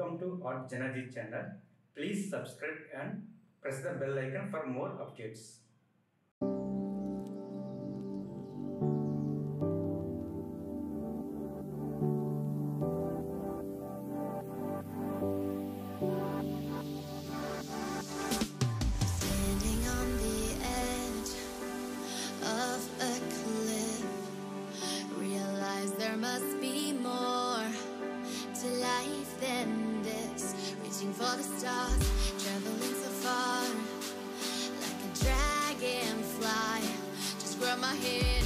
Welcome to Art JanaG channel. Please subscribe and press the bell icon for more updates. Standing on traveling so far, like a dragonfly. Just grab my hand